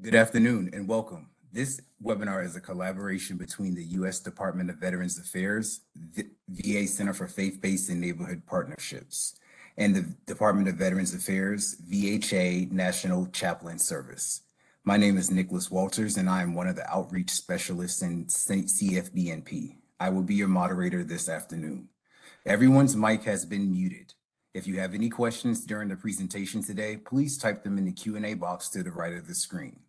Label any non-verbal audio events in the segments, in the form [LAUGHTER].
Good afternoon and welcome. This webinar is a collaboration between the U.S. Department of Veterans Affairs, the VA Center for Faith-Based and Neighborhood Partnerships, and the Department of Veterans Affairs, VHA National Chaplain Service. My name is Nicholas Walters, and I am one of the outreach specialists in CFBNP. I will be your moderator this afternoon. Everyone's mic has been muted. If you have any questions during the presentation today, please type them in the Q&A box to the right of the screen.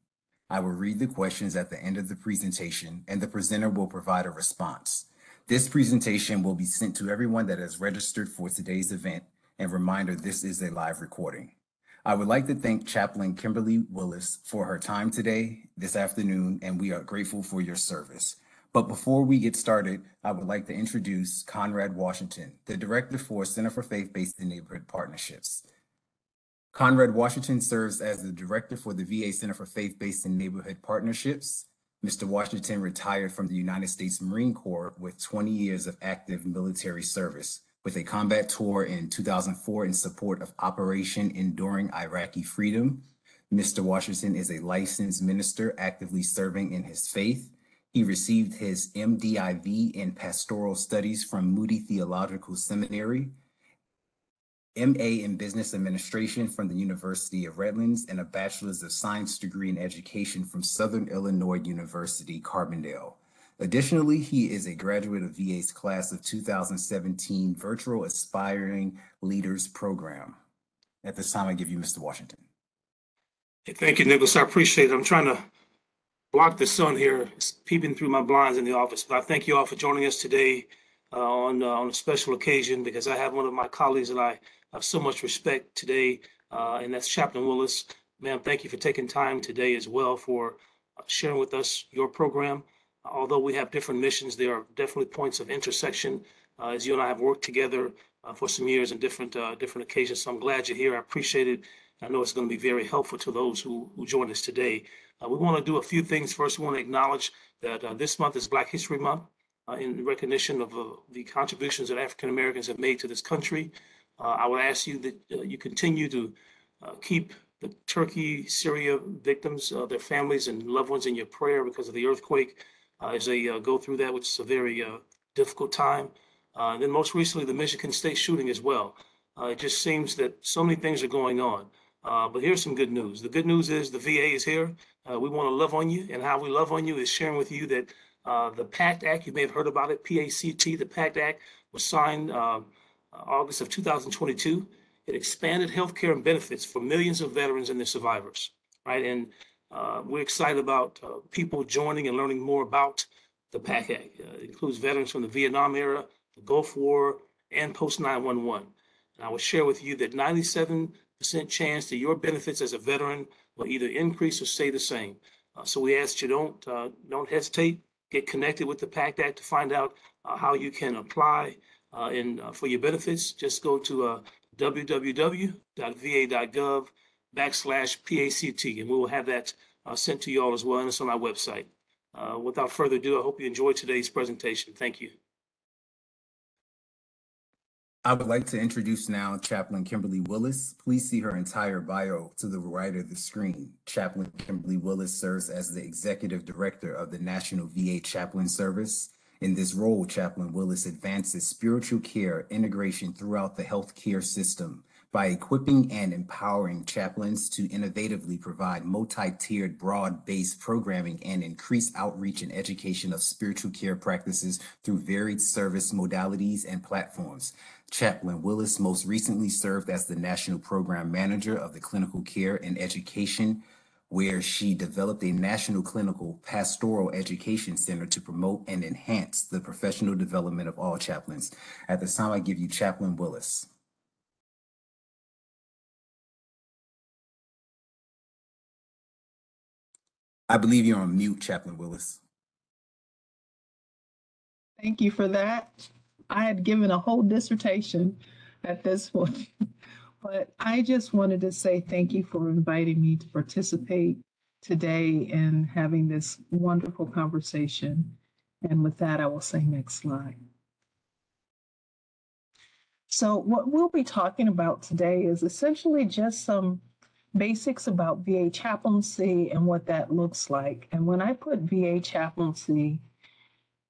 I will read the questions at the end of the presentation, and the presenter will provide a response. This presentation will be sent to everyone that has registered for today's event, and reminder, this is a live recording. I would like to thank Chaplain Kimberly Willis for her time today, this afternoon, and we are grateful for your service. But before we get started, I would like to introduce Conrad Washington, the Director for Center for Faith-Based and Neighborhood Partnerships. Conrad Washington serves as the Director for the VA Center for Faith-Based and Neighborhood Partnerships. Mr. Washington retired from the United States Marine Corps with 20 years of active military service with a combat tour in 2004 in support of Operation Enduring Iraqi Freedom. Mr. Washington is a licensed minister actively serving in his faith. He received his MDiv in Pastoral Studies from Moody Theological Seminary, MA in Business Administration from the University of Redlands, and a Bachelor's of Science degree in Education from Southern Illinois University, Carbondale. Additionally, he is a graduate of VA's class of 2017 Virtual Aspiring Leaders Program. At this time, I give you Mr. Washington. Hey, thank you, Nicholas. I appreciate it. I'm trying to block the sun here. It's peeping through my blinds in the office. But I thank you all for joining us today uh, on, uh, on a special occasion because I have one of my colleagues that I have so much respect today, uh, and that's Chaplain Willis. Ma'am, thank you for taking time today as well for uh, sharing with us your program although we have different missions, there are definitely points of intersection. Uh, as you and I have worked together uh, for some years in different uh, different occasions, so I'm glad you're here. I appreciate it. I know it's going to be very helpful to those who who join us today. Uh, we want to do a few things. First, we want to acknowledge that uh, this month is Black History Month in recognition of the contributions that African Americans have made to this country. Uh, I would ask you that uh, you continue to uh, keep the Turkey, Syria victims, their families and loved ones in your prayer because of the earthquake uh, as they uh, go through that, which is a very uh, difficult time. and then most recently, the Michigan State shooting as well. it just seems that so many things are going on. but here's some good news. The good news is the VA is here. we want to love on you, and how we love on you is sharing with you that the PACT Act, you may have heard about it, PACT, the PACT Act was signed um, August of 2022. It expanded health care and benefits for millions of veterans and their survivors, right? And uh, we're excited about uh, people joining and learning more about the PACT Act. Uh, it includes veterans from the Vietnam era, the Gulf War, and post 911. And I will share with you that 97% chance that your benefits as a veteran will either increase or stay the same. Uh, so we ask you don't uh, don't hesitate. Get connected with the PACT Act to find out uh, how you can apply and for your benefits. Just go to www.va.gov backslash PACT, and we will have that uh, sent to you all as well, and it's on our website. Uh, without further ado, I hope you enjoyed today's presentation. Thank you. I would like to introduce now Chaplain Kimberly Willis. Please see her entire bio to the right of the screen. Chaplain Kimberly Willis serves as the Executive Director of the National VA Chaplain Service. In this role, Chaplain Willis advances spiritual care integration throughout the healthcare system by equipping and empowering chaplains to innovatively provide multi-tiered, broad-based programming and increase outreach and education of spiritual care practices through varied service modalities and platforms. Chaplain Willis most recently served as the National Program Manager of the Clinical Care and Education where she developed a national clinical pastoral education center to promote and enhance the professional development of all chaplains. At this time, I give you Chaplain Willis. I believe you're on mute, Chaplain Willis. Thank you for that. I had given a whole dissertation at this point, but I just wanted to say thank you for inviting me to participate today and having this wonderful conversation. And with that, I will say next slide. So what we'll be talking about today is essentially just some basics about VA chaplaincy and what that looks like. And when I put VA chaplaincy,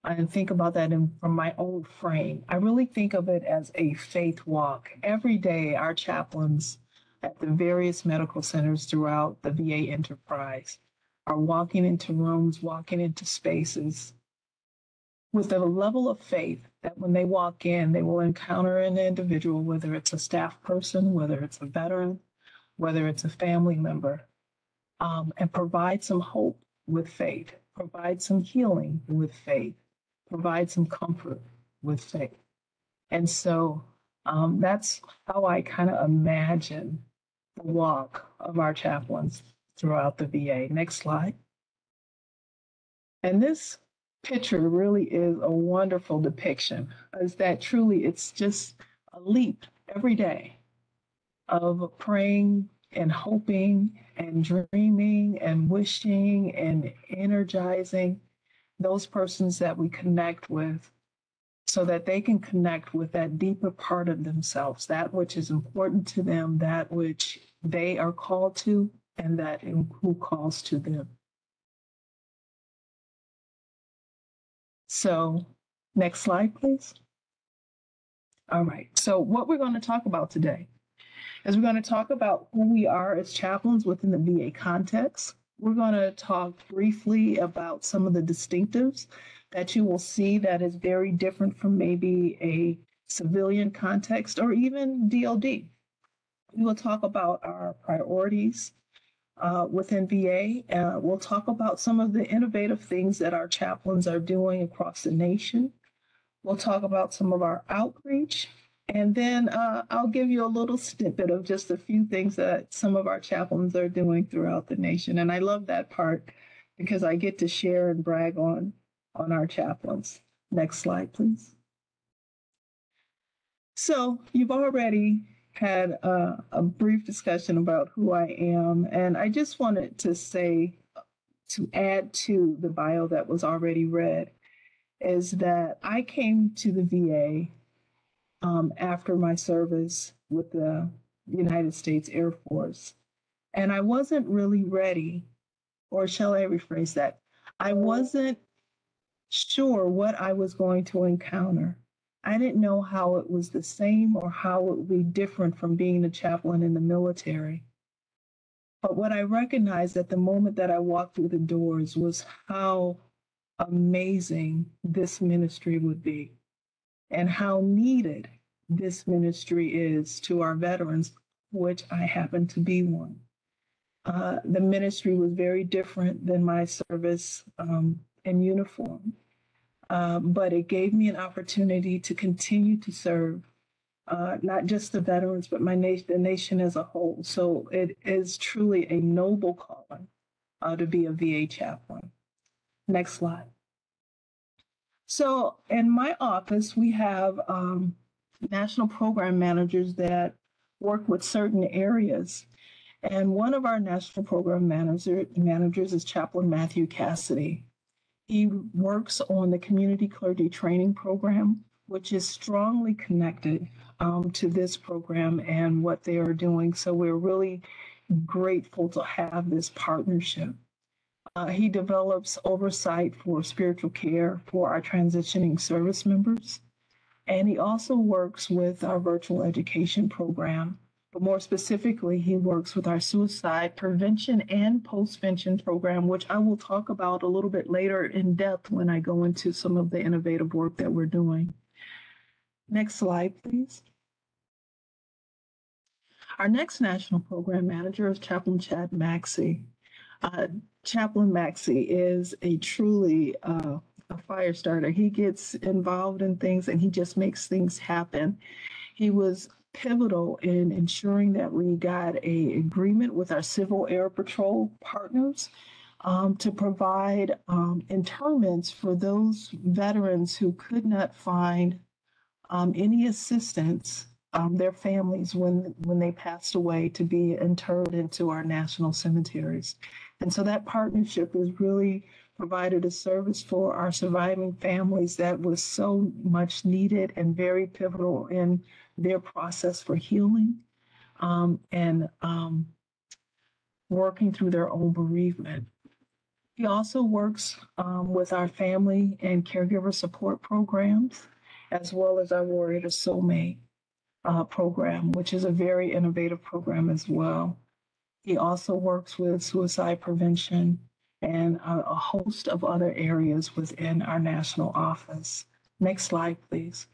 I think about that in, from my own frame. I really think of it as a faith walk. Every day, our chaplains at the various medical centers throughout the VA enterprise are walking into rooms, walking into spaces with a level of faith that when they walk in, they will encounter an individual, whether it's a staff person, whether it's a veteran, whether it's a family member, um, and provide some hope with faith, provide some healing with faith, provide some comfort with faith. And so um, that's how I kind of imagine the walk of our chaplains throughout the VA. Next slide. And this picture really is a wonderful depiction, is that truly it's just a leap every day of praying and hoping and dreaming and wishing and energizing those persons that we connect with so that they can connect with that deeper part of themselves, that which is important to them, that which they are called to, and that who calls to them. So, next slide, please. All right. So, what we're going to talk about today is we're going to talk about who we are as chaplains within the VA context. We're going to talk briefly about some of the distinctives that you will see that is very different from maybe a civilian context or even DOD. We will talk about our priorities uh, within VA. Uh, we'll talk about some of the innovative things that our chaplains are doing across the nation. We'll talk about some of our outreach. And then uh, I'll give you a little snippet of just a few things that some of our chaplains are doing throughout the nation. And I love that part because I get to share and brag on, on our chaplains. Next slide, please. So you've already had a, a brief discussion about who I am, and I just wanted to say, to add to the bio that was already read, is that I came to the VA um, after my service with the United States Air Force, and I wasn't really ready, or shall I rephrase that? I wasn't sure what I was going to encounter. I didn't know how it was the same or how it would be different from being a chaplain in the military. But what I recognized at the moment that I walked through the doors was how amazing this ministry would be and how needed this ministry is to our veterans, which I happen to be one. Uh, the ministry was very different than my service um, in uniform. Um, but it gave me an opportunity to continue to serve uh, not just the veterans, but my nation, the nation as a whole. So it is truly a noble calling uh, to be a VA chaplain. Next slide. So in my office, we have um, national program managers that work with certain areas. And one of our national program manager, managers is Chaplain Matthew Cassidy. He works on the Community Clergy Training Program, which is strongly connected um, to this program and what they are doing. So we're really grateful to have this partnership. Uh, he develops oversight for spiritual care for our transitioning service members. And he also works with our virtual education program but more specifically, he works with our suicide prevention and postvention program, which I will talk about a little bit later in depth when I go into some of the innovative work that we're doing. Next slide, please. Our next national program manager is Chaplain Chad Maxey. Uh, Chaplain Maxey is a truly uh, a fire starter. He gets involved in things and he just makes things happen. He was pivotal in ensuring that we got a agreement with our Civil Air Patrol partners um, to provide um, interments for those veterans who could not find um, any assistance, um, their families when when they passed away, to be interred into our national cemeteries. And so that partnership has really provided a service for our surviving families that was so much needed and very pivotal in their process for healing. Um, and um, working through their own bereavement. He also works um, with our family and caregiver support programs, as well as our Warrior to Soulmate uh, program, which is a very innovative program as well. He also works with suicide prevention and a, host of other areas within our national office. Next slide, please.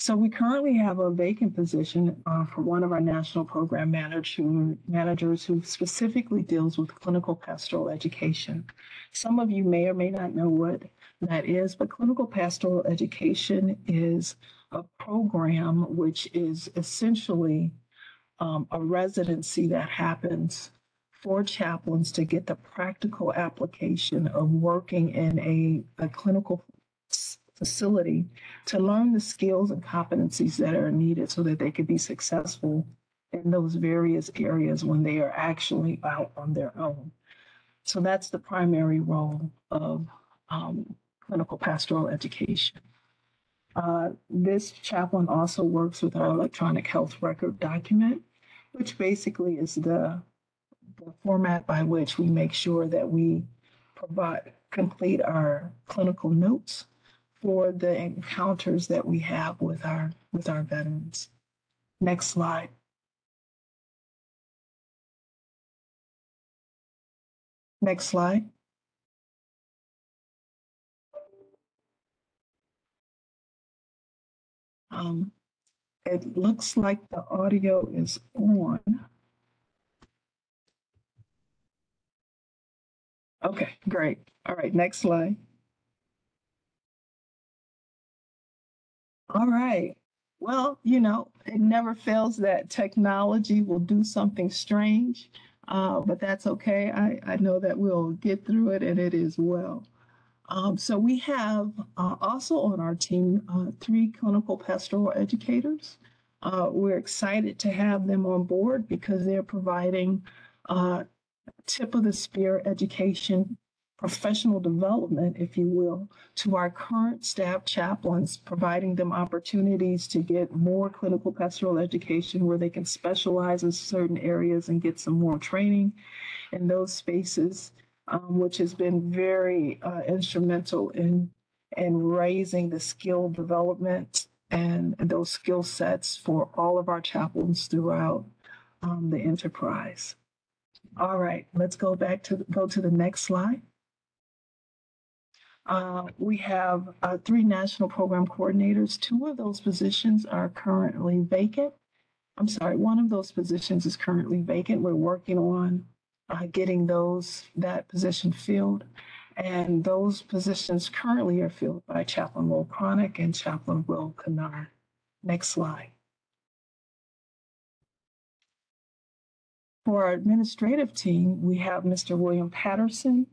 So we currently have a vacant position uh, for one of our national program managers who, managers who specifically deals with clinical pastoral education. Some of you may or may not know what that is, but clinical pastoral education is a program which is essentially um, a residency that happens for chaplains to get the practical application of working in a, a clinical facility to learn the skills and competencies that are needed so that they could be successful in those various areas when they are actually out on their own. So that's the primary role of um, clinical pastoral education. Uh, this chaplain also works with our electronic health record document, which basically is the, the format by which we make sure that we provide complete our clinical notes for the encounters that we have with our with our veterans. Next slide. Next slide. Um, it looks like the audio is on. Okay, great. All right, next slide. All right. Well, you know, it never fails that technology will do something strange, uh, but that's okay. I, I know that we'll get through it and it is well. Um, so we have uh, also on our team uh, three clinical pastoral educators. Uh, we're excited to have them on board because they're providing uh, tip of the spear education, professional development, if you will, to our current staff chaplains, providing them opportunities to get more clinical pastoral education where they can specialize in certain areas and get some more training in those spaces um, which has been very uh, instrumental in in raising the skill development and those skill sets for all of our chaplains throughout um, the enterprise. All right, let's go back to go to the next slide. Uh, we have uh, three national program coordinators. Two of those positions are currently vacant. I'm sorry, one of those positions is currently vacant. We're working on uh, getting those that position filled. And those positions currently are filled by Chaplain Will Chronic and Chaplain Will Kennard. Next slide. For our administrative team, we have Mr. William Patterson.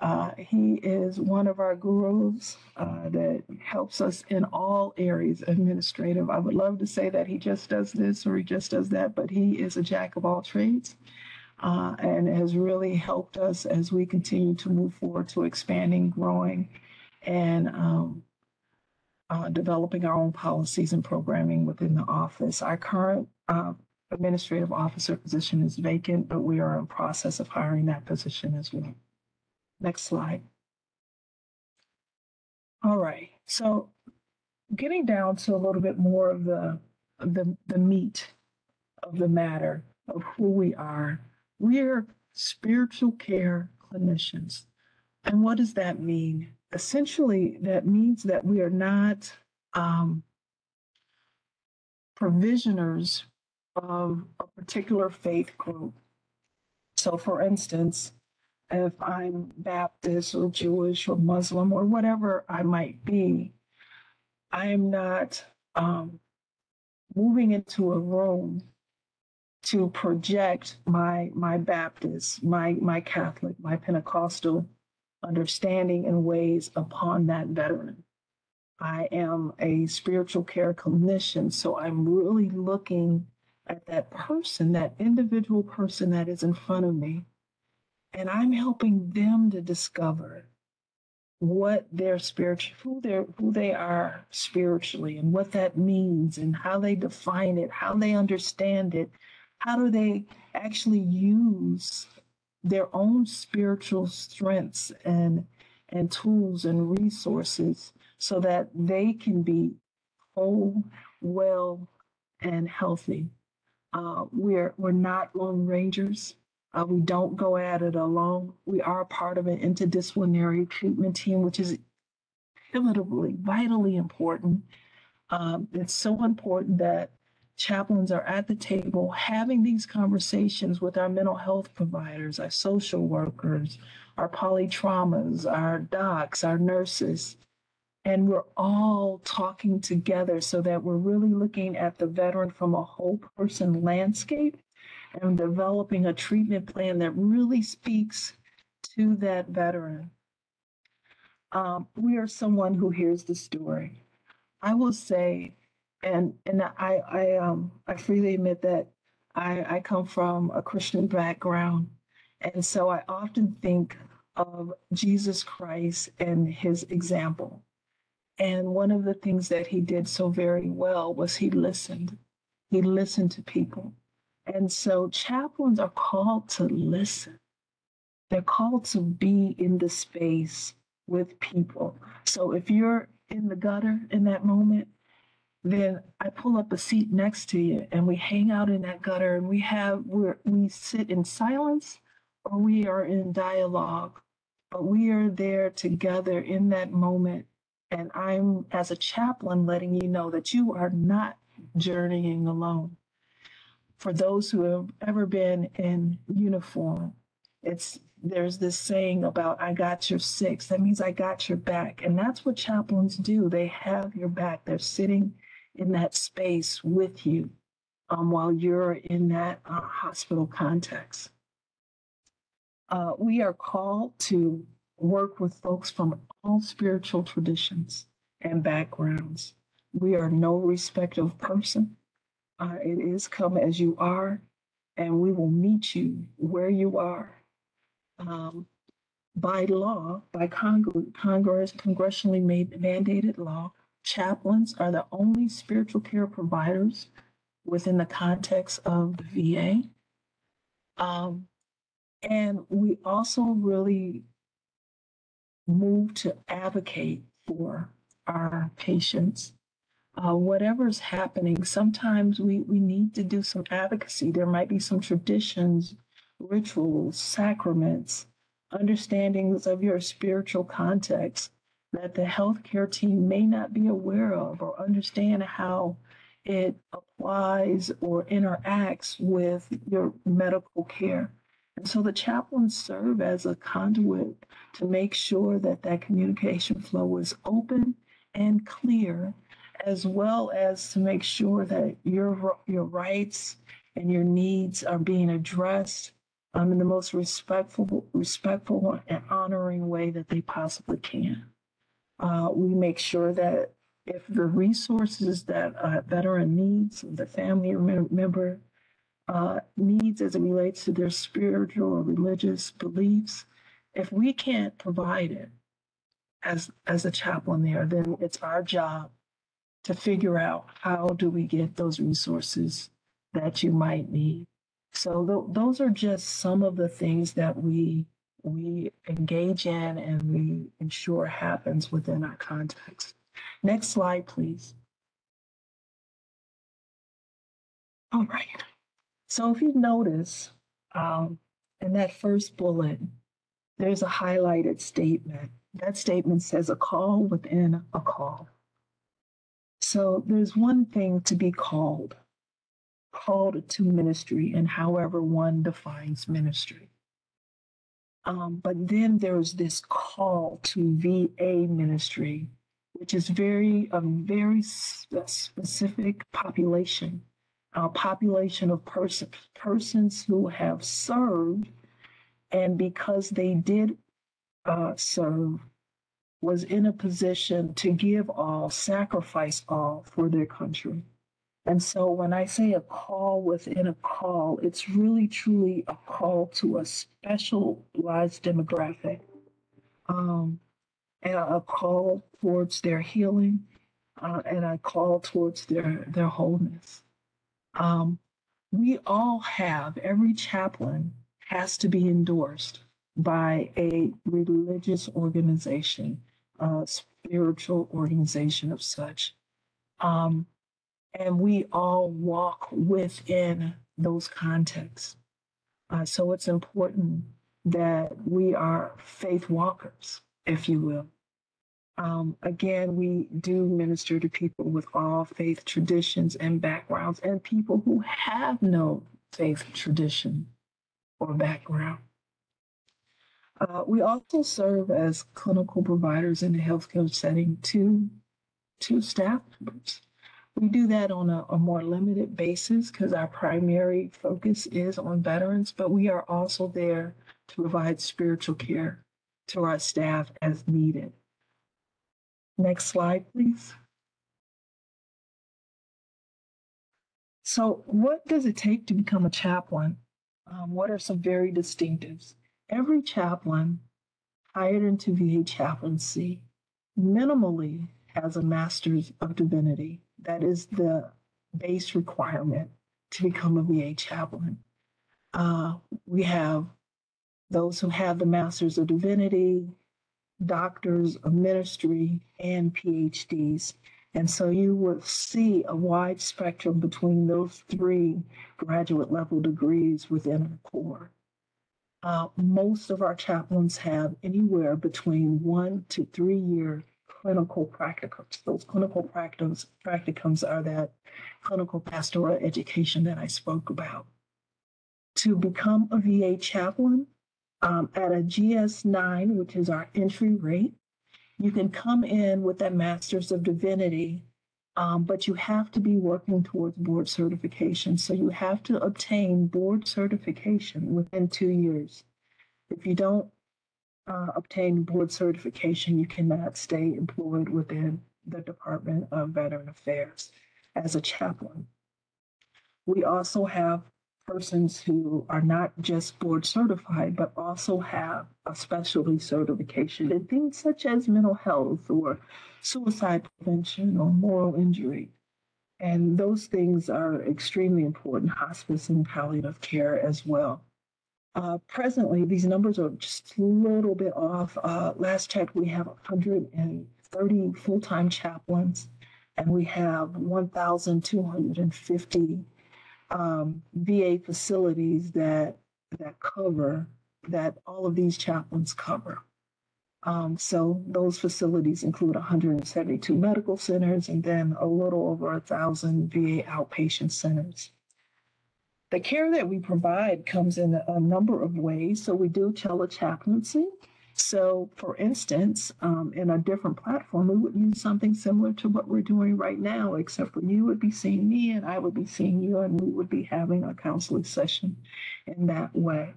Uh, he is one of our gurus uh, that helps us in all areas administrative. I would love to say that he just does this or he just does that, but he is a jack of all trades uh, and has really helped us as we continue to move forward to expanding, growing, and um, uh, developing our own policies and programming within the office. Our current uh, administrative officer position is vacant, but we are in process of hiring that position as well. Next slide. All right, so getting down to a little bit more of the the, the meat of the matter of who we are we're spiritual care clinicians. And what does that mean? Essentially, that means that we are not um, provisioners of a particular faith group. So, for instance, if I'm Baptist or Jewish or Muslim or whatever I might be, I am not um, moving into a room to project my my Baptist, my my Catholic, my Pentecostal understanding and ways upon that veteran. I am a spiritual care clinician, so I'm really looking at that person, that individual person that is in front of me, and I'm helping them to discover what their spiritual who they who they are spiritually and what that means and how they define it, how they understand it, How do they actually use their own spiritual strengths and and tools and resources so that they can be whole, well, and healthy. Uh, we're we're not lone rangers. Uh, we don't go at it alone. We are part of an interdisciplinary treatment team, which is pivotally, vitally important. Um, it's so important that chaplains are at the table having these conversations with our mental health providers, our social workers, our polytraumas, our docs, our nurses. And we're all talking together so that we're really looking at the veteran from a whole person landscape and developing a treatment plan that really speaks to that veteran. Um, we are someone who hears the story. I will say, and and I I um I freely admit that I I come from a Christian background, and so I often think of Jesus Christ and his example. And one of the things that he did so very well was he listened. He listened to people. And so chaplains are called to listen. They're called to be in the space with people. So if you're in the gutter in that moment, then I pull up a seat next to you and we hang out in that gutter and we have we we sit in silence or we are in dialogue, but we are there together in that moment. And I'm as a chaplain letting you know that you are not journeying alone. For those who have ever been in uniform, it's there's this saying about I got your six. That means I got your back. And that's what chaplains do. They have your back. They're sitting in that space with you um, while you're in that uh, hospital context. Uh, we are called to work with folks from all spiritual traditions and backgrounds. We are no respect of person. Uh, it is come as you are, and we will meet you where you are um, by law, by Congress, Congress, congressionally made mandated law, chaplains are the only spiritual care providers within the context of the VA. Um, and we also really move to advocate for our patients. Uh, whatever's happening, sometimes we, we need to do some advocacy. There might be some traditions rituals, sacraments, understandings of your spiritual context that the healthcare team may not be aware of or understand how it applies or interacts with your medical care. And so the chaplains serve as a conduit to make sure that that communication flow is open and clear, as well as to make sure that your, your rights and your needs are being addressed um, in the most respectful, respectful and honoring way that they possibly can. Uh, we make sure that if the resources that a veteran needs, the family member uh, needs as it relates to their spiritual or religious beliefs, if we can't provide it as as a chaplain there, then it's our job to figure out how do we get those resources that you might need. So th- those are just some of the things that we we engage in and we ensure happens within our context. Next slide, please. All right. So if you notice, um, in that first bullet, there's a highlighted statement. That statement says a call within a call. So there's one thing to be called called to ministry and however one defines ministry. Um, but then there's this call to VA ministry, which is very a very specific population, a population of person, persons who have served, and because they did uh, serve, was in a position to give all, sacrifice all for their country. And so when I say a call within a call, it's really truly a call to a specialized demographic um, and a call towards their healing uh, and a call towards their, their wholeness. Um, we all have, every chaplain has to be endorsed by a religious organization, a spiritual organization of such. Um, and we all walk within those contexts. Uh, so it's important that we are faith walkers, if you will. Um, again, we do minister to people with all faith traditions and backgrounds and people who have no faith tradition or background. Uh, we also serve as clinical providers in the healthcare setting to, to staff members. We do that on a, a more limited basis because our primary focus is on veterans, but we are also there to provide spiritual care to our staff as needed. Next slide, please. So, what does it take to become a chaplain? Um, what are some very distinctives? Every chaplain hired into VA chaplaincy minimally has a master's of divinity. That is the base requirement to become a VA chaplain. Uh, we have those who have the Masters of Divinity, doctors of ministry, and PhDs. And so you will see a wide spectrum between those three graduate level degrees within our core. Uh, most of our chaplains have anywhere between one to three year clinical practicums. Those clinical practicums, practicums are that clinical pastoral education that I spoke about. To become a VA chaplain um, at a GS9, which is our entry rate, you can come in with that Master's of Divinity, um, but you have to be working towards board certification. So you have to obtain board certification within two years. If you don't uh, obtain board certification, you cannot stay employed within the Department of Veteran Affairs as a chaplain. We also have persons who are not just board certified, but also have a specialty certification in things such as mental health or suicide prevention or moral injury. And those things are extremely important, hospice and palliative care as well. Uh, presently, these numbers are just a little bit off. Uh, last check, we have 130 full time chaplains, and we have 1,250 um, VA facilities that that cover that all of these chaplains cover. Um, so those facilities include 172 medical centers and then a little over a thousand VA outpatient centers. The care that we provide comes in a number of ways. So we do telechaplaincy. So, for instance, um, in a different platform, we would use something similar to what we're doing right now, except for you would be seeing me and I would be seeing you, and we would be having a counseling session in that way.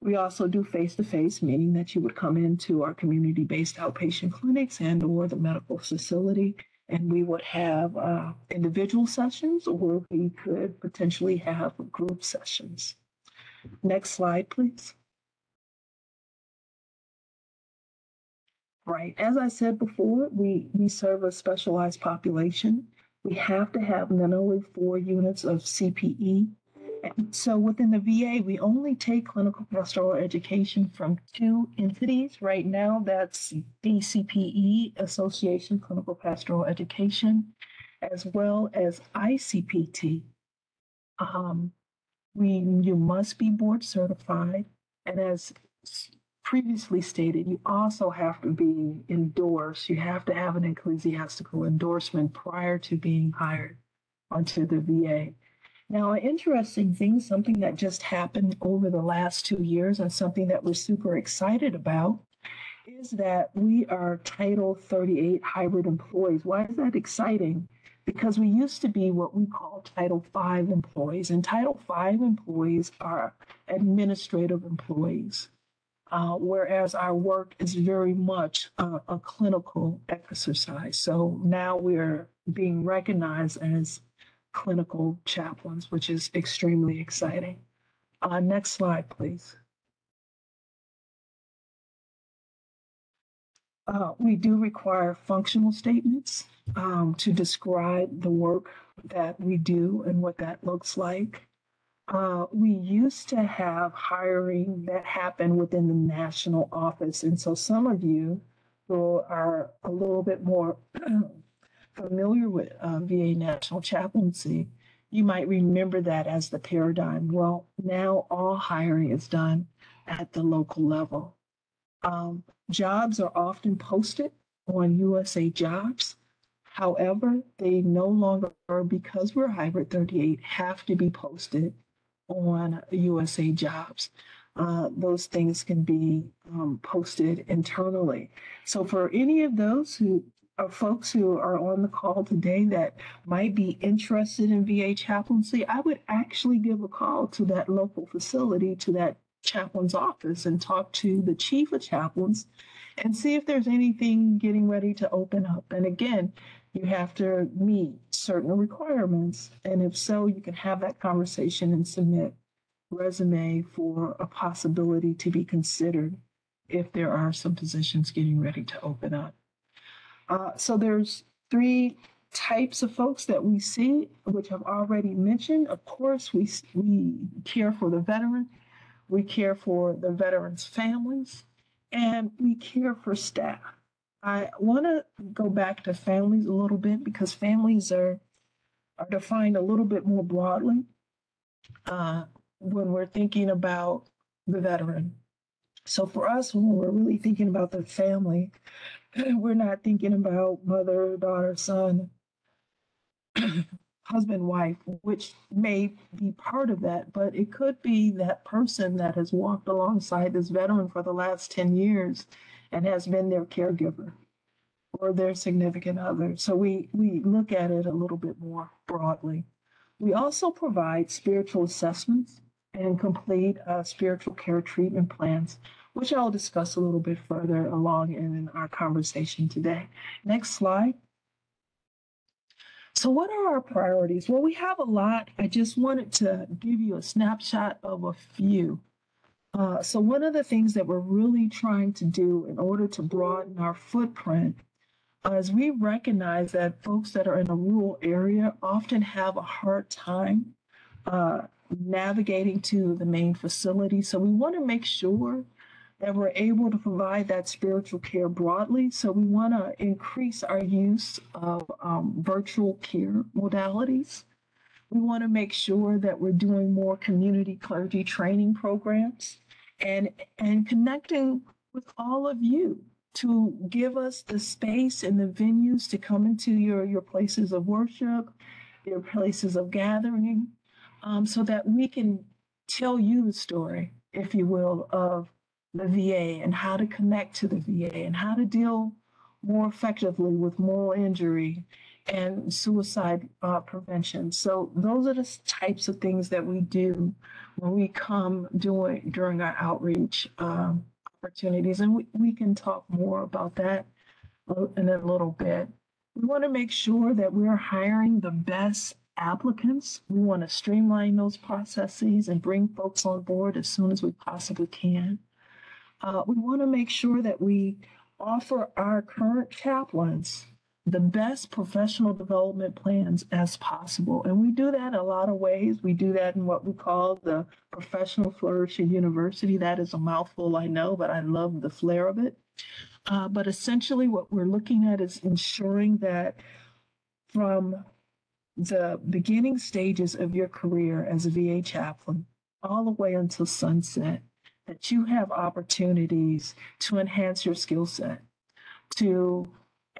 We also do face-to-face, meaning that you would come into our community-based outpatient clinics and or the medical facility, and we would have uh, individual sessions, or we could potentially have group sessions. Next slide, please. Right. As I said before, we, we serve a specialized population. We have to have minimally four units of CPE. So within the VA, we only take clinical pastoral education from two entities. Right now, that's ACPE, Association Clinical Pastoral Education, as well as ICPT. Um, we you must be board certified, and as previously stated, you also have to be endorsed. You have to have an ecclesiastical endorsement prior to being hired onto the VA. Now, an interesting thing, something that just happened over the last two years and something that we're super excited about is that we are Title 38 hybrid employees. Why is that exciting? Because we used to be what we call Title V employees, and Title V employees are administrative employees uh, whereas our work is very much a, a clinical exercise. So now we're being recognized as clinical chaplains, which is extremely exciting. Uh, next slide, please. Uh, we do require functional statements um, to describe the work that we do and what that looks like. Uh, we used to have hiring that happened within the national office. And so some of you who are a little bit more [CLEARS THROAT] familiar with uh, VA national chaplaincy, you might remember that as the paradigm. Well, now all hiring is done at the local level. Um, jobs are often posted on USA Jobs. However, they no longer, because we're hybrid 38, have to be posted on USA Jobs. Uh, those things can be um, posted internally. So for any of those who folks who are on the call today that might be interested in VA chaplaincy, I would actually give a call to that local facility, to that chaplain's office, and talk to the chief of chaplains and see if there's anything getting ready to open up. And again, you have to meet certain requirements. And if so, you can have that conversation and submit resume for a possibility to be considered if there are some positions getting ready to open up. Uh, so there's three types of folks that we see, which I've already mentioned. Of course, we we care for the veteran, we care for the veterans' families, and we care for staff. I want to go back to families a little bit because families are are defined a little bit more broadly uh, when we're thinking about the veteran. So for us, when we're really thinking about the family, [LAUGHS] we're not thinking about mother, daughter, son, [CLEARS THROAT] husband, wife, which may be part of that, but it could be that person that has walked alongside this veteran for the last 10 years and has been their caregiver or their significant other. So we, we look at it a little bit more broadly. We also provide spiritual assessments and complete uh, spiritual care treatment plans, which I'll discuss a little bit further along in our conversation today. Next slide. So, what are our priorities? Well, we have a lot. I just wanted to give you a snapshot of a few. Uh, so, one of the things that we're really trying to do in order to broaden our footprint uh, is we recognize that folks that are in a rural area often have a hard time uh, navigating to the main facility. So, we want to make sure that we're able to provide that spiritual care broadly. So we want to increase our use of um, virtual care modalities. We want to make sure that we're doing more community clergy training programs and and connecting with all of you to give us the space and the venues to come into your your places of worship, your places of gathering, um, so that we can tell you the story, if you will, of the VA and how to connect to the VA and how to deal more effectively with moral injury and suicide uh, prevention. So those are the types of things that we do when we come doing during our outreach um, opportunities, and we, we can talk more about that in a little bit. We want to make sure that we're hiring the best applicants. We want to streamline those processes and bring folks on board as soon as we possibly can. Uh, we want to make sure that we offer our current chaplains the best professional development plans as possible. And we do that in a lot of ways. We do that in what we call the Professional Flourishing University. That is a mouthful, I know, but I love the flair of it. Uh, but essentially, what we're looking at is ensuring that from the beginning stages of your career as a VA chaplain all the way until sunset, that you have opportunities to enhance your skill set, to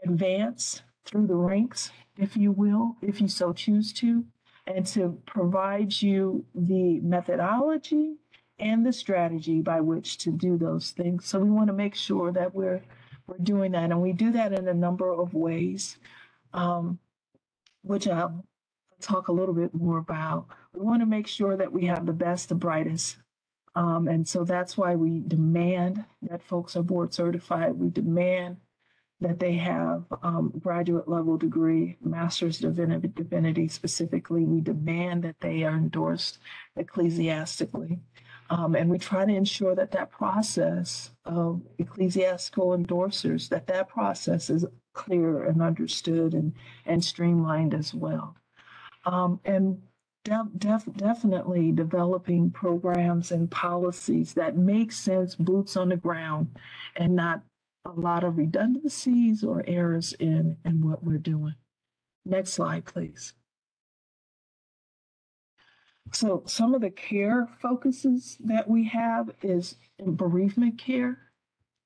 advance through the ranks, if you will, if you so choose to, and to provide you the methodology and the strategy by which to do those things. So we want to make sure that we're we're doing that, and we do that in a number of ways, um, which I'll talk a little bit more about. We want to make sure that we have the best, the brightest, um, and so that's why we demand that folks are board certified. We demand that they have um, graduate level degree, master's divinity, divinity specifically. We demand that they are endorsed ecclesiastically. Um, and we try to ensure that that process of ecclesiastical endorsers, that that process is clear and understood and, and streamlined as well. Um, and def- def- definitely developing programs and policies that make sense, boots on the ground, and not a lot of redundancies or errors in, in what we're doing. Next slide, please. So some of the care focuses that we have is bereavement care,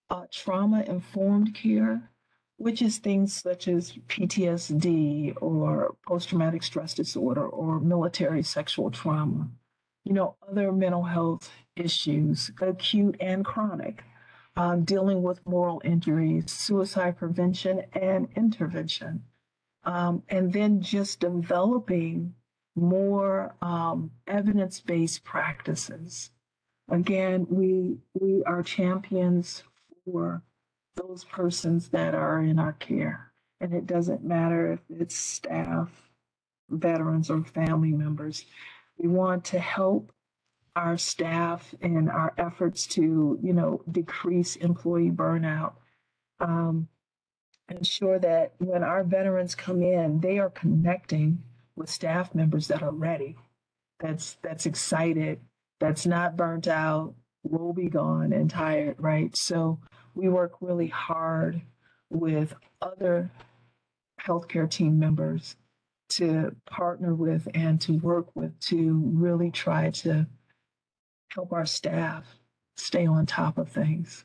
uh, trauma informed care, which is things such as PTSD or post traumatic stress disorder or military sexual trauma, you know, other mental health issues, acute and chronic, um, dealing with moral injuries, suicide prevention and intervention. Um, and then just developing more um, evidence-based practices. Again, we we are champions for those persons that are in our care, and it doesn't matter if it's staff, veterans, or family members. We want to help our staff in our efforts to, you know, decrease employee burnout. Um, ensure that when our veterans come in, they are connecting with staff members that are ready, that's that's excited, that's not burnt out, will be gone and tired, right? So we work really hard with other healthcare team members to partner with and to work with to really try to help our staff stay on top of things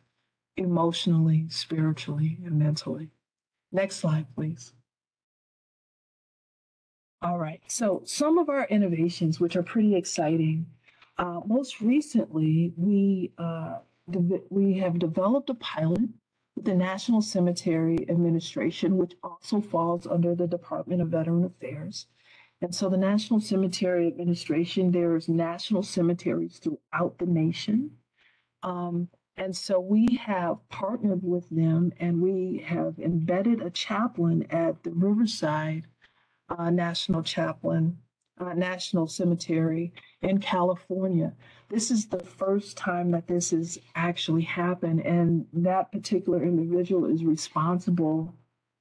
emotionally, spiritually, and mentally. Next slide, please. All right, so some of our innovations, which are pretty exciting, uh, most recently, we, uh, we have developed a pilot with the National Cemetery Administration, which also falls under the Department of Veteran Affairs. And so the National Cemetery Administration, there's national cemeteries throughout the nation. Um, and so we have partnered with them and we have embedded a chaplain at the Riverside uh, National Chaplain, uh, National Cemetery in California. This is the first time that this has actually happened, and that particular individual is responsible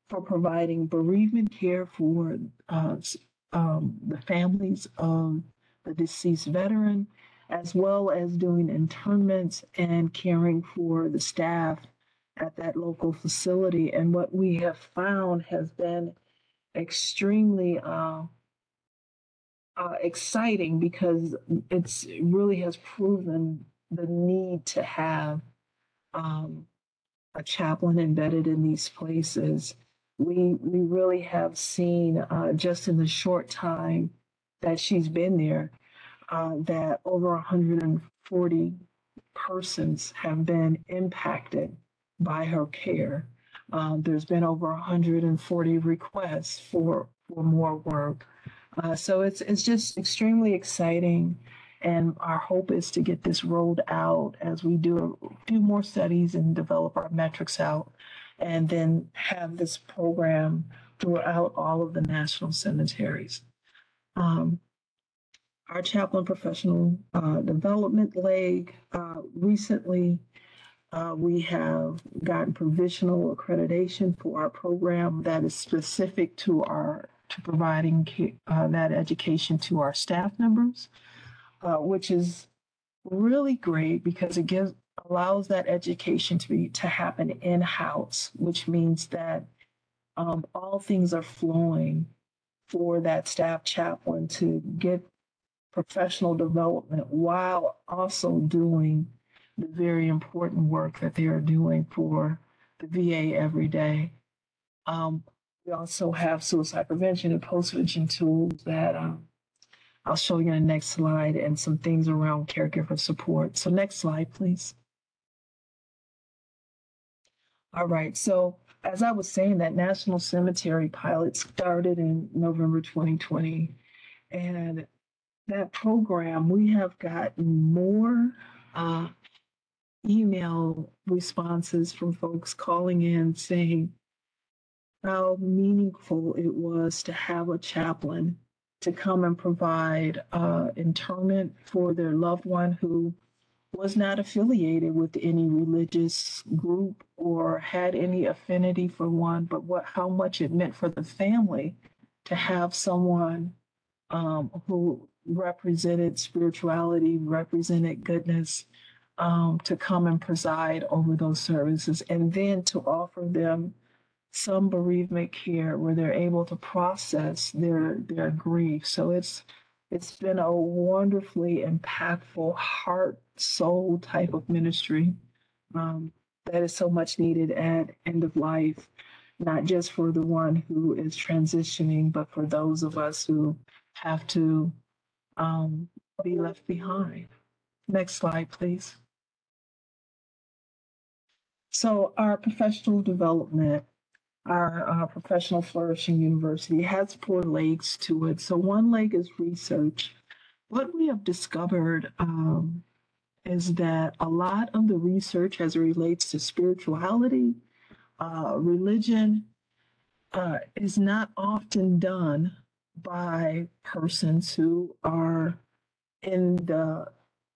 for providing bereavement care for uh, um, the families of the deceased veteran, as well as doing internments and caring for the staff at that local facility. And what we have found has been extremely uh, uh, exciting because it's it really has proven the need to have um, a chaplain embedded in these places. We we really have seen uh, just in the short time that she's been there uh, that over 140 persons have been impacted by her care. Um, there's been over 140 requests for for more work. Uh, so it's it's just extremely exciting, and our hope is to get this rolled out as we do do more studies and develop our metrics out, and then have this program throughout all of the national cemeteries. Um, our chaplain professional uh, development leg uh, recently uh, we have gotten provisional accreditation for our program that is specific to our to providing uh, that education to our staff members, uh, which is really great because it gives allows that education to be to happen in house, which means that um, all things are flowing for that staff chaplain to get professional development while also doing the very important work that they are doing for the VA every day. Um, we also have suicide prevention and post-prevention tools that um, I'll show you in the next slide and some things around caregiver support. So next slide, please. All right, so as I was saying, that National Cemetery pilot started in November 2020. And that program, we have gotten more uh, email responses from folks calling in saying how meaningful it was to have a chaplain to come and provide uh, internment for their loved one who was not affiliated with any religious group or had any affinity for one, but what how much it meant for the family to have someone um, who represented spirituality, represented goodness, um, to come and preside over those services, and then to offer them some bereavement care where they're able to process their their grief. So it's it's been a wonderfully impactful heart soul type of ministry um, that is so much needed at end of life, not just for the one who is transitioning, but for those of us who have to um, be left behind. Next slide, please. So our professional development, our uh, professional flourishing university has four legs to it. So one leg is research. What we have discovered um, is that a lot of the research as it relates to spirituality, uh, religion, uh, is not often done by persons who are in the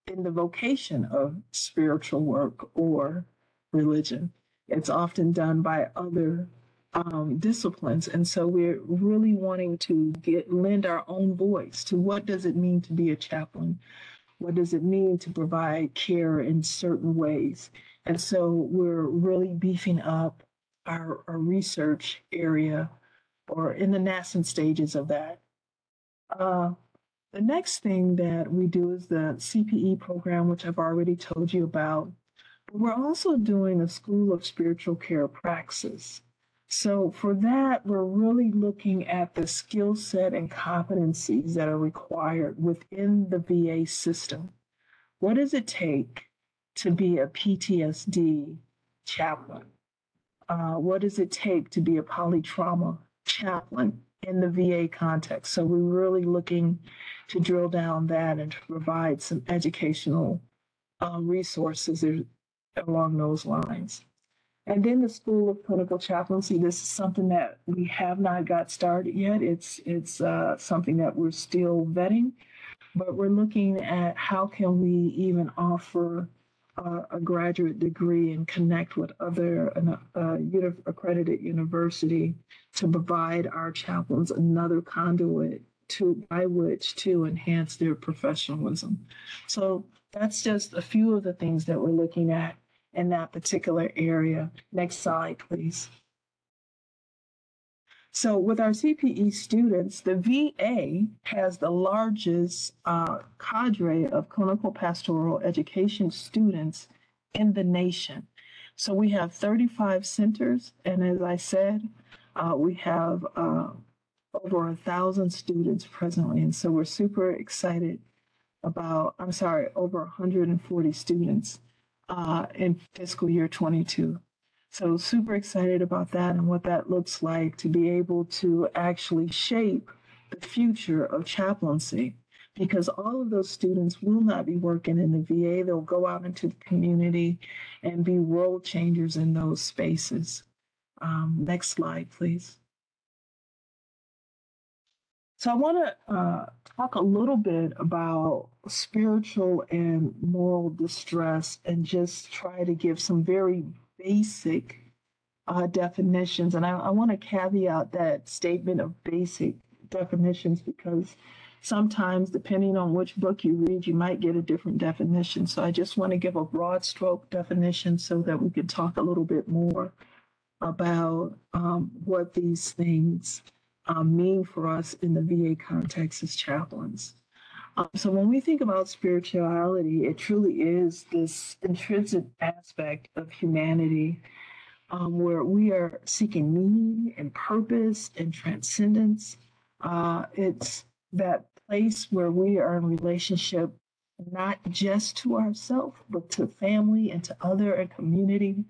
in the vocation of spiritual work or religion. It's often done by other um, disciplines, and so we're really wanting to get lend our own voice to what does it mean to be a chaplain what does it mean to provide care in certain ways? And so we're really beefing up our, our research area or in the nascent stages of that. Uh, the next thing that we do is the CPE program, which I've already told you about. We're also doing a School of Spiritual Care Praxis. So for that, we're really looking at the skill set and competencies that are required within the VA system. What does it take to be a PTSD chaplain? Uh, what does it take to be a polytrauma chaplain in the VA context? So we're really looking to drill down that and to provide some educational uh, resources along those lines. And then the School of Clinical Chaplaincy. This is something that we have not got started yet. It's it's uh, something that we're still vetting, but we're looking at how can we even offer uh, a graduate degree and connect with other uh, uni- accredited university to provide our chaplains another conduit to by which to enhance their professionalism. So that's just a few of the things that we're looking at in that particular area. Next slide, please. So with our CPE students, the VA has the largest uh, cadre of clinical pastoral education students in the nation. So we have 35 centers, and as I said, uh, we have uh, over a thousand students presently, and so we're super excited about. I'm sorry, over 140 students uh, in fiscal year 22. So super excited about that and what that looks like to be able to actually shape the future of chaplaincy because all of those students will not be working in the VA. They'll go out into the community and be world changers in those spaces. Um, next slide, please. So I want to uh, talk a little bit about spiritual and moral distress and just try to give some very basic uh, definitions. And I, I want to caveat that statement of basic definitions because sometimes, depending on which book you read, you might get a different definition. So I just want to give a broad stroke definition so that we can talk a little bit more about um, what these things um, mean for us in the VA context as chaplains. Um, so when we think about spirituality, it truly is this intrinsic aspect of humanity um, where we are seeking meaning and purpose and transcendence. Uh, it's that place where we are in relationship not just to ourselves, but to family and to other and community,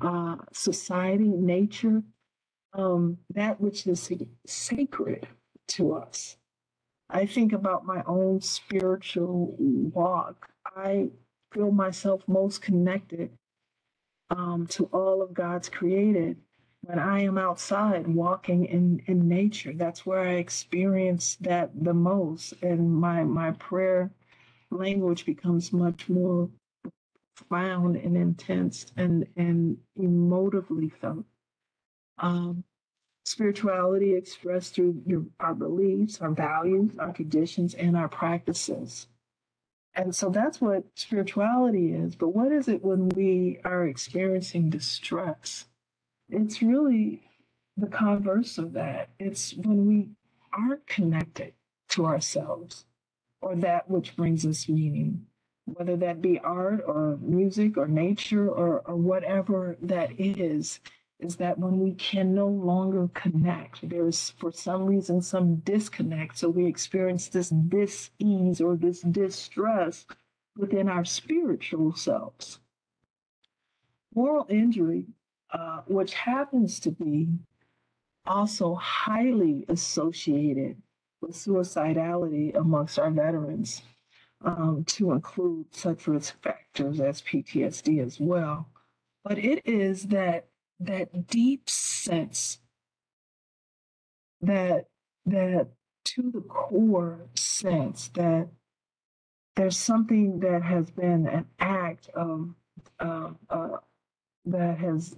uh, society, nature, um, that which is sacred to us. I think about my own spiritual walk. I feel myself most connected um, to all of God's created when I am outside walking in, in nature. That's where I experience that the most. And my, my prayer language becomes much more profound and intense and, and emotively felt. Um, spirituality expressed through your, our beliefs, our values, our traditions, and our practices. And so that's what spirituality is. But what is it when we are experiencing distress? It's really the converse of that. It's when we aren't connected to ourselves or that which brings us meaning, whether that be art or music or nature or, or whatever that is, is that when we can no longer connect, there's for some reason some disconnect. So we experience this dis ease or this distress within our spiritual selves. Moral injury, uh, which happens to be also highly associated with suicidality amongst our veterans, um, to include such risk factors as PTSD as well. But it is that that deep sense that that to the core sense that there's something that has been an act of uh, uh, that has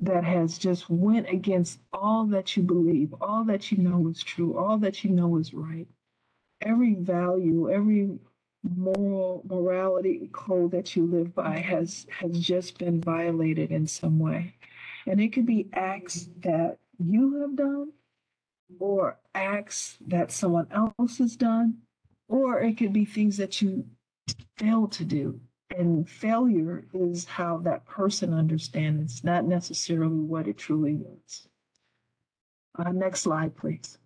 that has just went against all that you believe, all that you know is true, all that you know is right. Every value, every moral morality code that you live by has has just been violated in some way. And it could be acts that you have done or acts that someone else has done, or it could be things that you failed to do and failure is how that person understands, not necessarily what it truly is. Uh, next slide, please.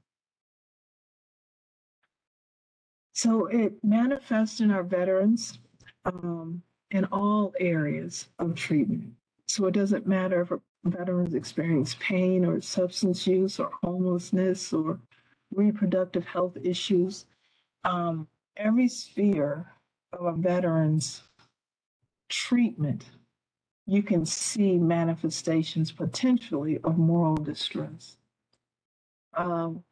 So it manifests in our veterans um, in all areas of treatment. So it doesn't matter if veterans experience pain or substance use or homelessness or reproductive health issues. Um, every sphere of a veteran's treatment, you can see manifestations potentially of moral distress. Um,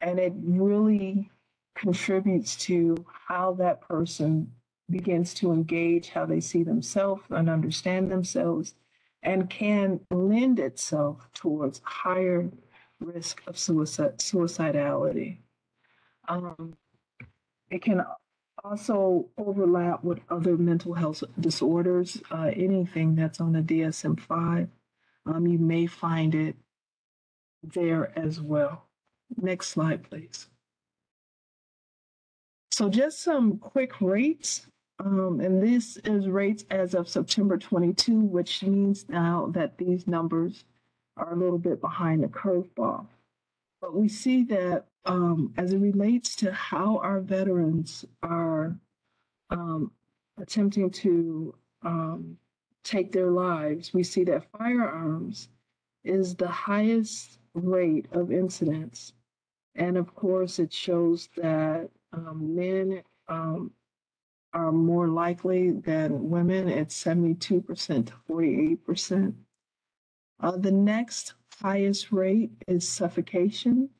and it really contributes to how that person begins to engage how they see themselves and understand themselves and can lend itself towards higher risk of suicide, suicidality. Um, it can also overlap with other mental health disorders. Uh, anything that's on the DSM 5, um, you may find it there as well. Next slide, please. So, just some quick rates. Um, and this is rates as of September 22, which means now that these numbers are a little bit behind the curveball. But we see that um, as it relates to how our veterans are um, attempting to um, take their lives, we see that firearms is the highest rate of incidents. And of course, it shows that um, men um, are more likely than women at 72% to 48%. Uh, the next highest rate is suffocation.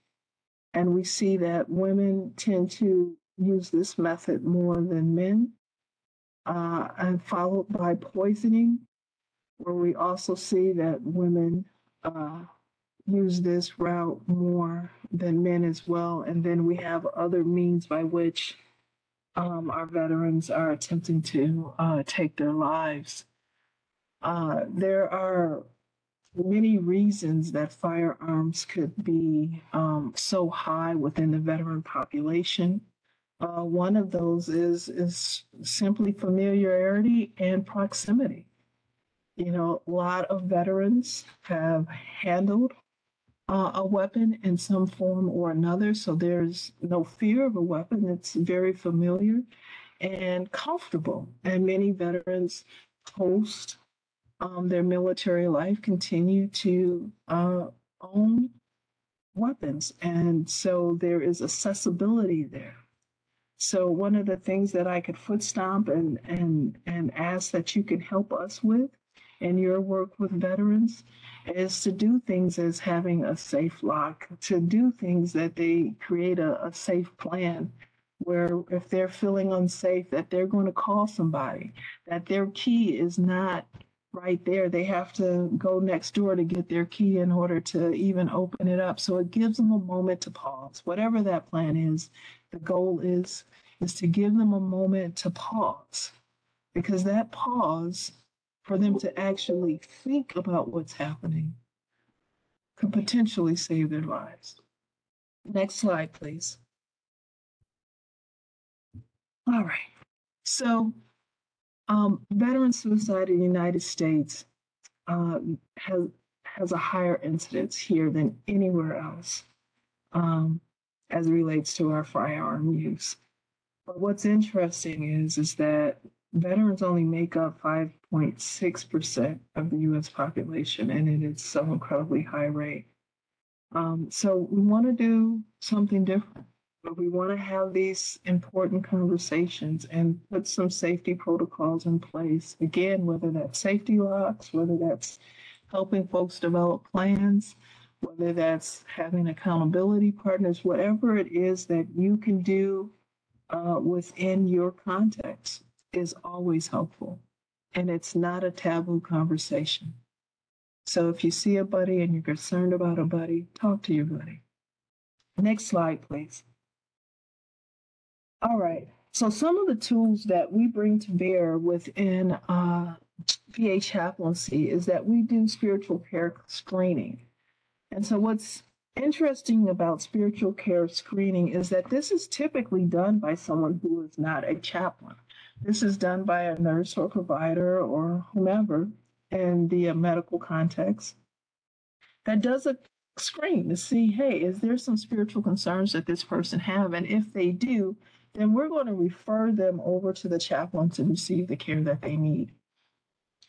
And we see that women tend to use this method more than men, uh, and followed by poisoning, where we also see that women uh, use this route more than men as well. And then we have other means by which um, our veterans are attempting to uh, take their lives. Uh, there are many reasons that firearms could be um, so high within the veteran population. Uh, one of those is is simply familiarity and proximity. You know, a lot of veterans have handled uh, a weapon in some form or another, so there's no fear of a weapon. It's very familiar and comfortable. And many veterans post um, their military life continue to uh, own weapons. And so there is accessibility there. So one of the things that I could foot stomp and, and, and ask that you can help us with in your work with veterans is to do things as having a safe lock, to do things that they create a, a safe plan where if they're feeling unsafe, that they're going to call somebody, that their key is not right there. They have to go next door to get their key in order to even open it up. So it gives them a moment to pause. Whatever that plan is, the goal is is to give them a moment to pause. Because that pause for them to actually think about what's happening could potentially save their lives. Next slide, please. All right. So, um, veteran suicide in the United States uh, has has a higher incidence here than anywhere else um, as it relates to our firearm use. But what's interesting is is that veterans only make up 5.6% of the US population, and it is so incredibly high rate. Um, so we want to do something different, but we want to have these important conversations and put some safety protocols in place. Again, whether that's safety locks, whether that's helping folks develop plans, whether that's having accountability partners, whatever it is that you can do uh, within your context is always helpful. And it's not a taboo conversation. So if you see a buddy and you're concerned about a buddy, talk to your buddy. Next slide, please. All right. So some of the tools that we bring to bear within uh, VA chaplaincy is that we do spiritual care screening. And so what's interesting about spiritual care screening is that this is typically done by someone who is not a chaplain. This is done by a nurse or provider or whomever in the uh, medical context that does a screen to see, hey, is there some spiritual concerns that this person have? And if they do, then we're going to refer them over to the chaplain to receive the care that they need.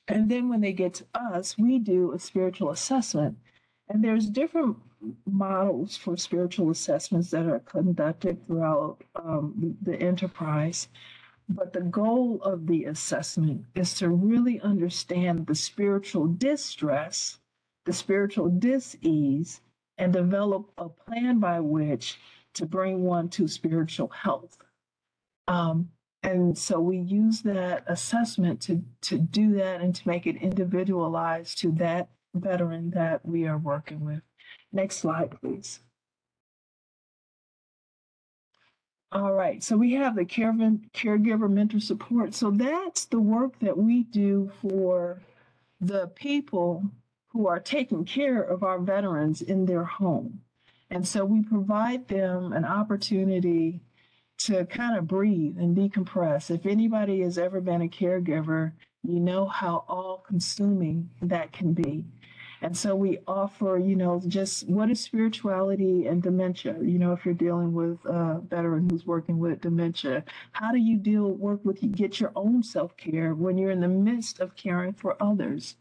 And then when they get to us, we do a spiritual assessment. And there's different models for spiritual assessments that are conducted throughout um, the enterprise. But the goal of the assessment is to really understand the spiritual distress, the spiritual dis-ease, and develop a plan by which to bring one to spiritual health. Um, and so we use that assessment to, to do that and to make it individualized to that veteran that we are working with. Next slide, please. All right, so we have the caregiver, caregiver mentor support. So that's the work that we do for the people who are taking care of our veterans in their home. And so we provide them an opportunity to kind of breathe and decompress. If anybody has ever been a caregiver, you know how all consuming that can be. And so we offer, you know, just what is spirituality and dementia? You know, if you're dealing with a veteran who's working with dementia, how do you deal, work with, get your own self care when you're in the midst of caring for others?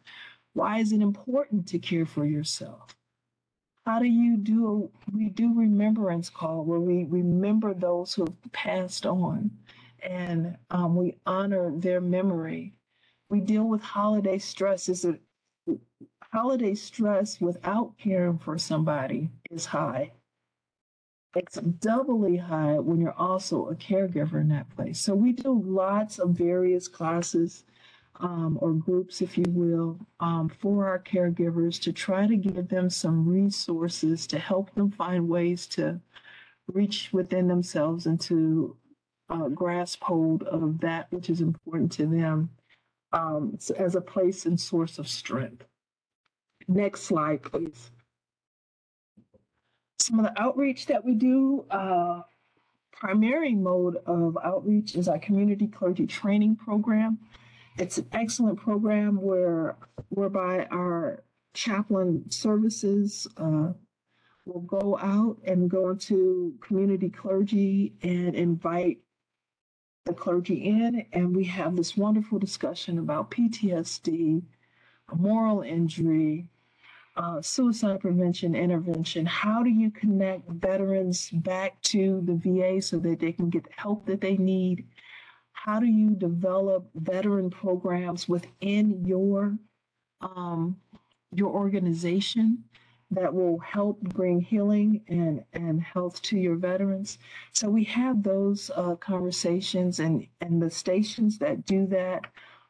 Why is it important to care for yourself? How do you do, we do remembrance call where we remember those who have passed on and um, we honor their memory. We deal with holiday stress. Is it holiday stress without caring for somebody is high. It's doubly high when you're also a caregiver in that place. So we do lots of various classes um, or groups, if you will, um, for our caregivers to try to give them some resources to help them find ways to reach within themselves and to uh, grasp hold of that which is important to them um, as a place and source of strength. Next slide, please. Some of the outreach that we do, uh, primary mode of outreach is our community clergy training program. It's an excellent program where whereby our chaplain services uh, will go out and go into community clergy and invite the clergy in, and we have this wonderful discussion about PTSD, moral injury, uh, suicide prevention intervention. How do you connect veterans back to the VA so that they can get the help that they need? How do you develop veteran programs within your um, your organization that will help bring healing and, and health to your veterans? So we have those uh, conversations and, and the stations that do that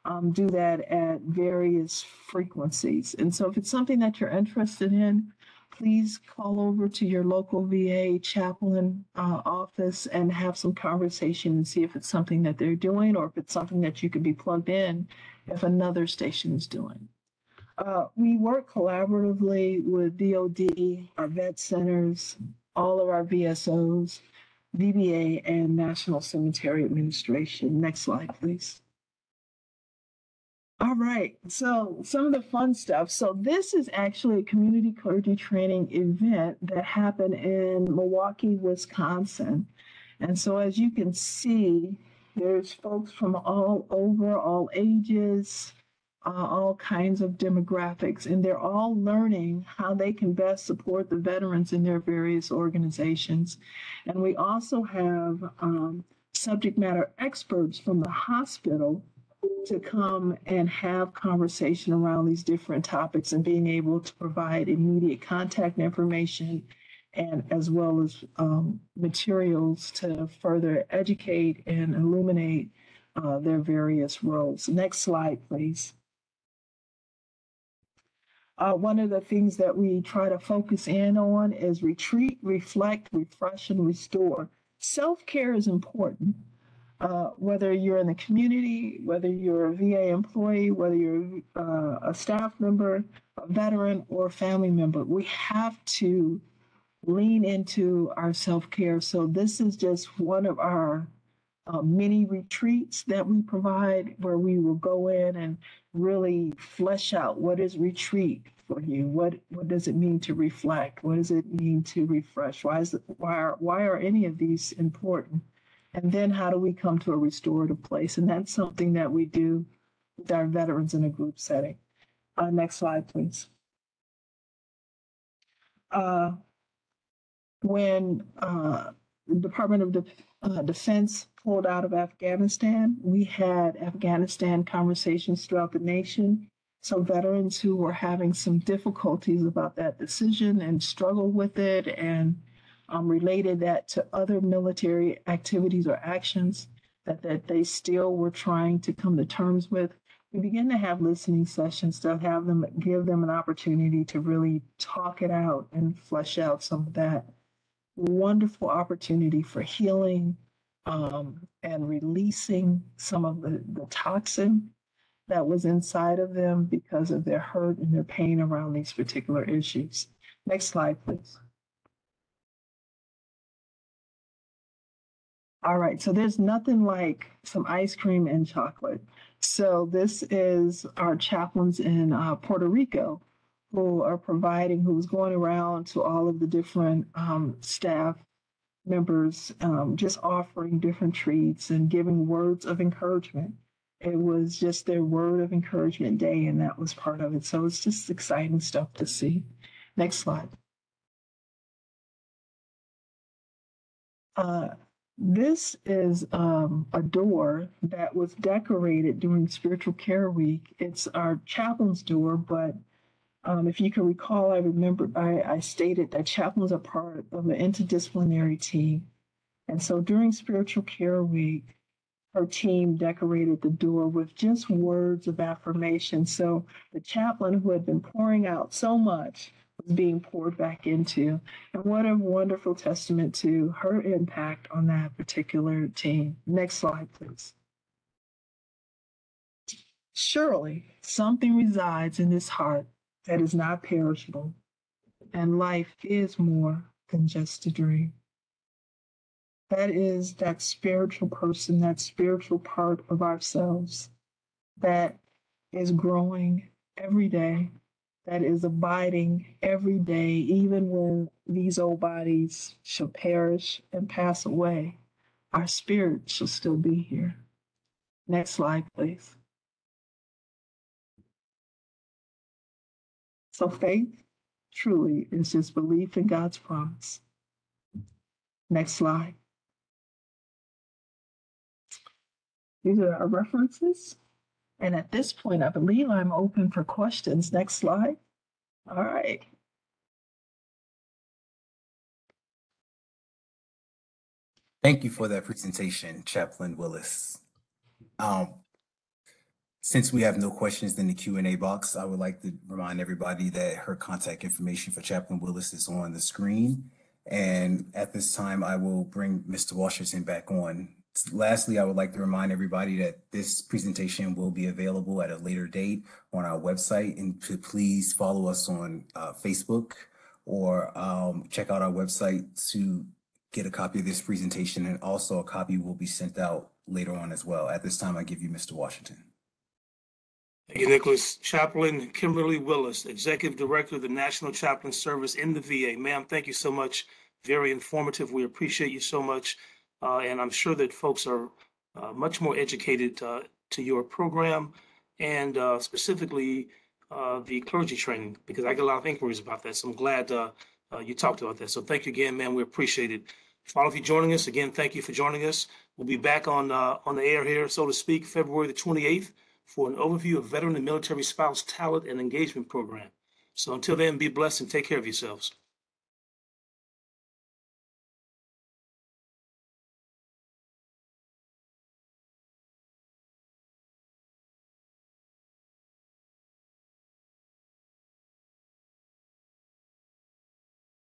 um, do that at various frequencies. And so if it's something that you're interested in, please call over to your local VA chaplain uh, office and have some conversation and see if it's something that they're doing or if it's something that you could be plugged in if another station is doing. Uh, we work collaboratively with DOD, our vet centers, all of our VSOs, VBA, and National Cemetery Administration. Next slide, please. All right, so some of the fun stuff. So this is actually a community clergy training event that happened in Milwaukee, Wisconsin. And so as you can see, there's folks from all over, all ages, uh, all kinds of demographics, and they're all learning how they can best support the veterans in their various organizations. And we also have um, subject matter experts from the hospital to come and have conversation around these different topics and being able to provide immediate contact information and as well as um, materials to further educate and illuminate uh, their various roles. Next slide, please. Uh, one of the things that we try to focus in on is retreat, reflect, refresh, and restore. Self care is important. Uh, whether you're in the community, whether you're a VA employee, whether you're uh, a staff member, a veteran, or a family member, we have to lean into our self care. So, this is just one of our uh, mini retreats that we provide where we will go in and really flesh out what is retreat for you. What what does it mean to reflect? What does it mean to refresh? Why is it why are why are any of these important and then how do we come to a restorative place and that's something that we do with our veterans in a group setting uh, next slide please uh, when uh, the department of De- uh, defense pulled out of Afghanistan. We had Afghanistan conversations throughout the nation. So veterans who were having some difficulties about that decision and struggled with it and um, related that to other military activities or actions that, that they still were trying to come to terms with. We began to have listening sessions to have them give them an opportunity to really talk it out and flesh out some of that wonderful opportunity for healing, um, and releasing some of the, the toxin that was inside of them because of their hurt and their pain around these particular issues. Next slide, please. All right, so there's nothing like some ice cream and chocolate. So this is our chaplains in uh, Puerto Rico who are providing, who's going around to all of the different um, staff members um, just offering different treats and giving words of encouragement. It was just their word of encouragement day, and that was part of it. So it's just exciting stuff to see. Next slide. Uh, this is um, a door that was decorated during Spiritual Care Week. It's our chaplain's door, but um, if you can recall, I remember I, I stated that chaplains are part of an interdisciplinary team. And so during Spiritual Care Week, her team decorated the door with just words of affirmation. So the chaplain who had been pouring out so much was being poured back into. And what a wonderful testament to her impact on that particular team. Next slide, please. Surely something resides in this heart that is not perishable, and life is more than just a dream. That is that spiritual person, that spiritual part of ourselves that is growing every day, that is abiding every day, even when these old bodies shall perish and pass away. Our spirit shall still be here. Next slide, please. So faith truly is just belief in God's promise. Next slide. These are our references. And at this point, I believe I'm open for questions. Next slide. All right. Thank you for that presentation, Chaplain Willis. Um, Since we have no questions in the Q and A box, I would like to remind everybody that her contact information for Chaplain Willis is on the screen. And at this time, I will bring Mr. Washington back on. Lastly, I would like to remind everybody that this presentation will be available at a later date on our website and to please follow us on uh, Facebook or um, check out our website to get a copy of this presentation and also a copy will be sent out later on as well. At this time, I give you Mr. Washington. Thank you, Nicholas. Chaplain Kimberly Willis, Executive Director of the National Chaplain Service in the VA. Ma'am, thank you so much. Very informative. We appreciate you so much. Uh, and I'm sure that folks are uh, much more educated uh, to your program and uh, specifically uh, the clergy training, because I get a lot of inquiries about that. So I'm glad uh, you talked about that. So thank you again, man. We appreciate it. For all of you joining us, again, thank you for joining us. We'll be back on on the air here, so to speak, February the 28th for an overview of veteran and military spouse talent and engagement program. So until then, be blessed and take care of yourselves.